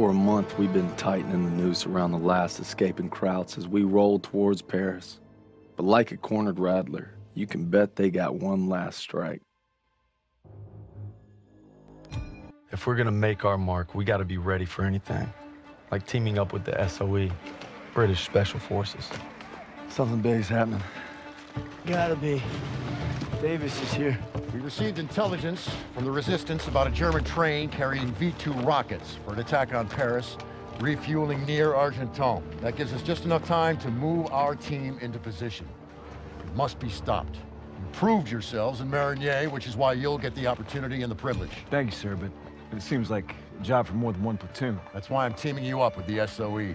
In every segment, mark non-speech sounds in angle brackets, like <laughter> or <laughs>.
For a month, we've been tightening the noose around the last escaping Krauts as we roll towards Paris. But like a cornered rattler, you can bet they got one last strike. If we're gonna make our mark, we gotta be ready for anything. Like teaming up with the SOE, British Special Forces. Something big's happening. Gotta be. Davis is here. We received intelligence from the resistance about a German train carrying V-2 rockets for an attack on Paris, refueling near Argenton. That gives us just enough time to move our team into position. It must be stopped. You proved yourselves in Marigny, which is why you'll get the opportunity and the privilege. Thank you, sir, but it seems like a job for more than one platoon. That's why I'm teaming you up with the SOE.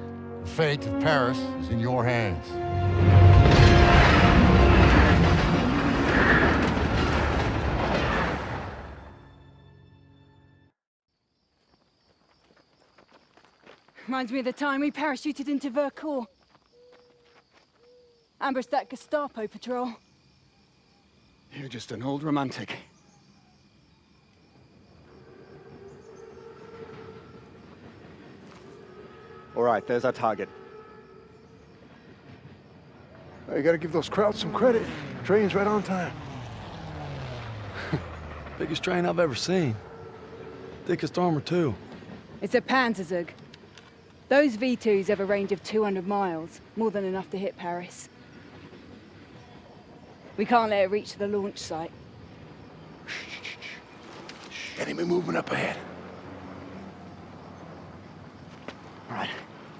The fate of Paris is in your hands. Reminds me of the time we parachuted into Vercors. Ambushed that Gestapo patrol. You're just an old romantic. All right, there's our target. You gotta give those Krauts some credit. Train's right on time. <laughs> Biggest train I've ever seen. Thickest armor, too. It's a Panzerzug. Those V2s have a range of 200 miles, more than enough to hit Paris. We can't let it reach the launch site. Enemy movement up ahead. All right,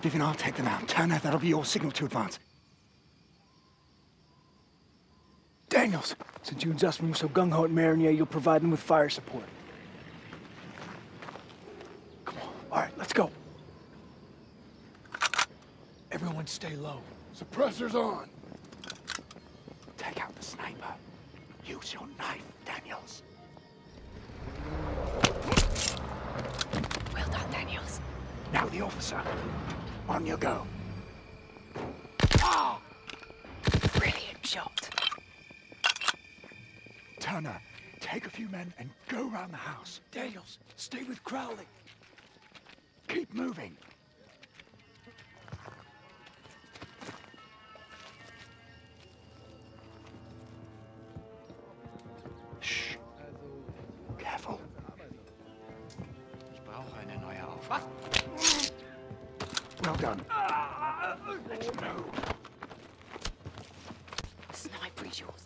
Vivian, I'll take them out. Turner, that'll be your signal to advance. Daniels, since you and Zussman were so gung-ho at Marigny, you'll provide them with fire support. Come on. All right, let's go. Everyone stay low. Suppressors on. Take out the sniper. Use your knife, Daniels. Well done, Daniels. Now the officer. On you go. Brilliant shot. Turner, take a few men and go round the house. Daniels, stay with Crowley. Keep moving. Done. Let's move. Sniper yours,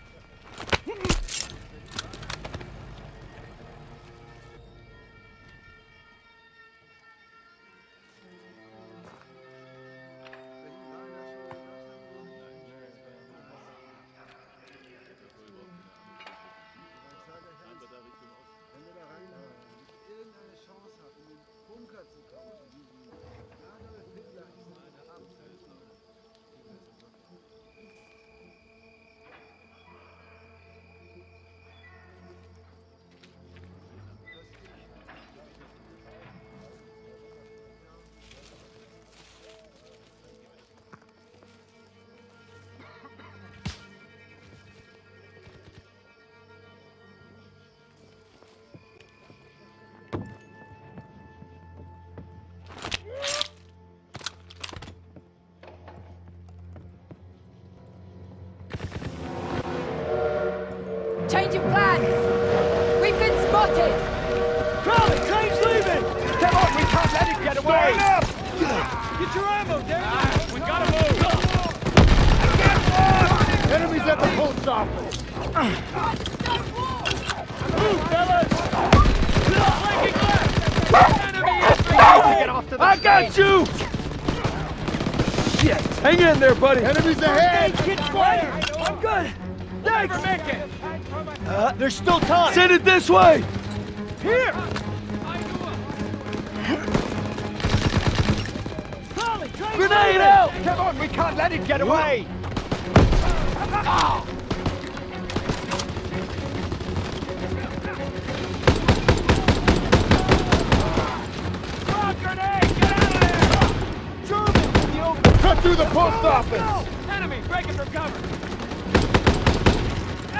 Change of plans! We've been spotted! Crowley, train's leaving! Come on, we can't let him get away! Get your ammo, Daniel! We gotta move! Enemies at the post office. Move, fellas! Flanking left! Enemy infantry! Get off to the I got you! Shit! Hang in there, buddy! Enemies ahead. Get fire! I'm good! Never make it! Uh, there's still time! Send it this way! Here! Grenade out! Come on, we can't let him get away! Frag grenade! Get out of there! German! in the open. Cut through the post office. Enemy breaking from cover!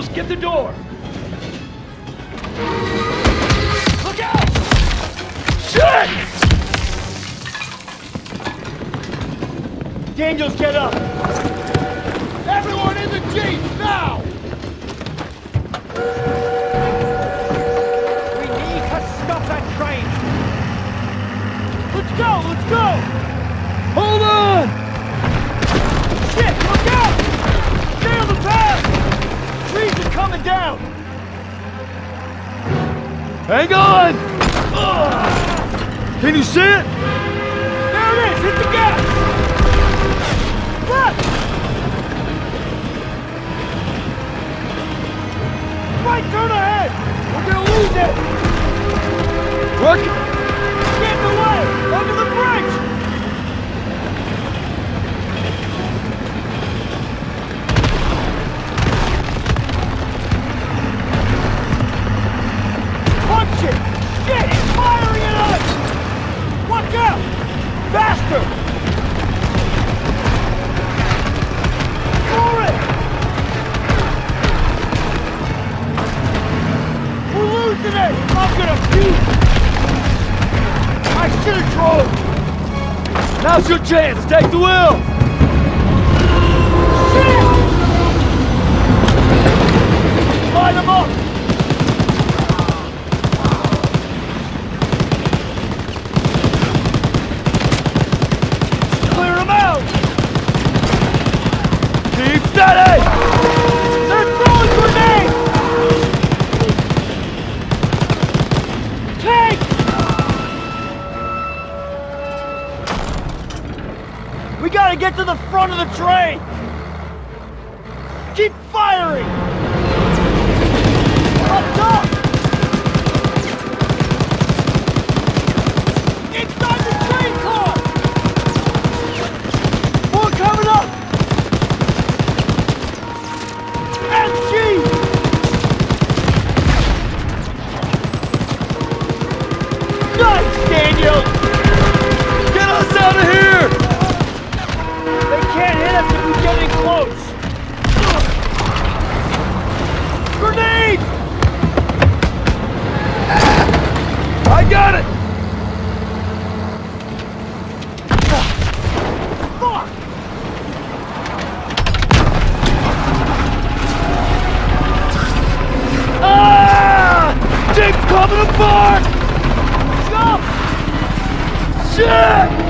Daniels, get the door! Look out! Shit! Daniels, get up! Everyone in the jeep now. We need to stop that train! Let's go, let's go! Coming down! Hang on! Can you see it? There it is! Hit the gas! Right turn ahead! We're gonna lose it! Look! I should have drove! Now's your chance! Take the wheel! Shit! Line them up! Clear them out! Keep steady! Get to the front of the train! Keep firing! Jump! Shit!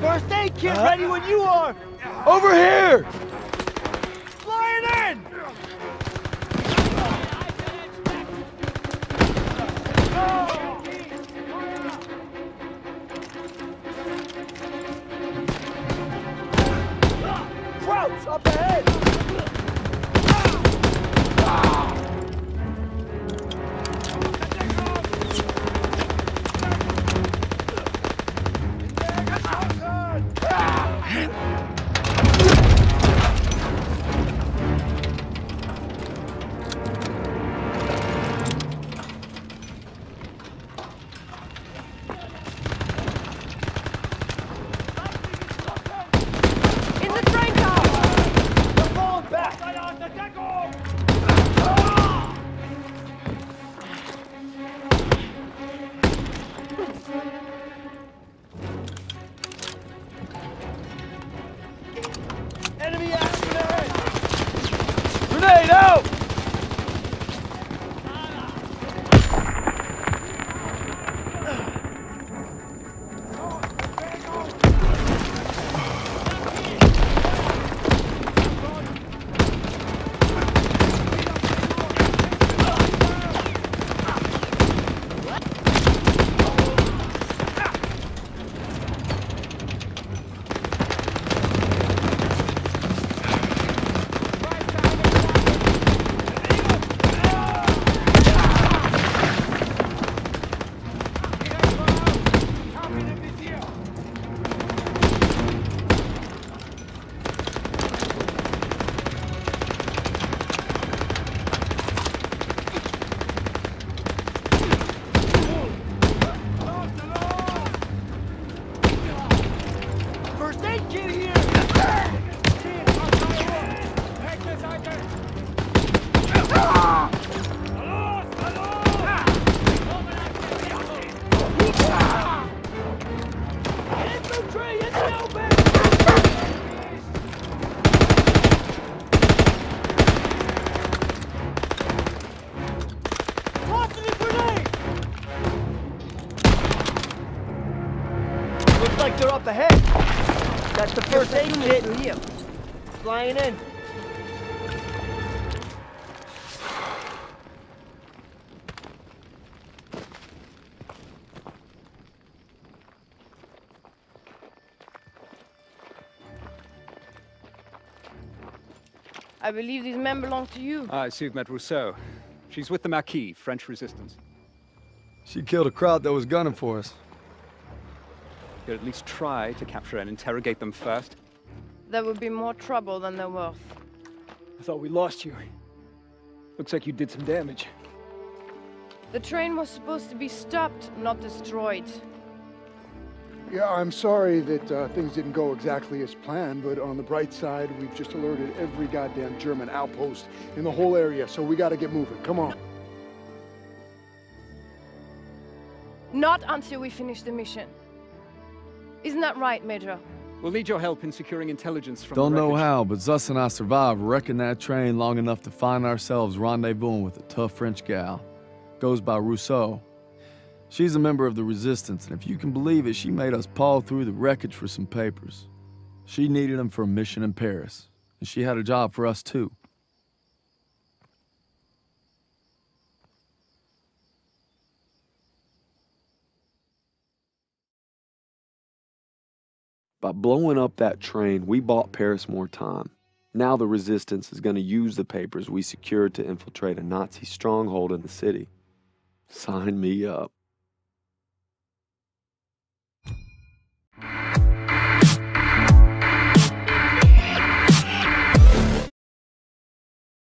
First aid kit ready when you are! Over here! Tossing a grenade! Looks like they're up ahead. That's the first aid kit. Flying in. I believe these men belong to you. I see you've met Rousseau. She's with the Maquis, French resistance. She killed a Kraut that was gunning for us. You'd at least try to capture and interrogate them first. There would be more trouble than they're worth. I thought we lost you. Looks like you did some damage. The train was supposed to be stopped, not destroyed. Yeah, I'm sorry that uh, things didn't go exactly as planned, but on the bright side, we've just alerted every goddamn German outpost in the whole area, so we gotta get moving. Come on. Not until we finish the mission. Isn't that right, Major? We'll need your help in securing intelligence from Don't the know how, but Zus and I survived wrecking that train long enough to find ourselves rendezvousing with a tough French gal. Goes by Rousseau. She's a member of the Resistance, and if you can believe it, she made us paw through the wreckage for some papers. She needed them for a mission in Paris, and she had a job for us too. By blowing up that train, we bought Paris more time. Now the resistance is going to use the papers we secured to infiltrate a Nazi stronghold in the city. Sign me up.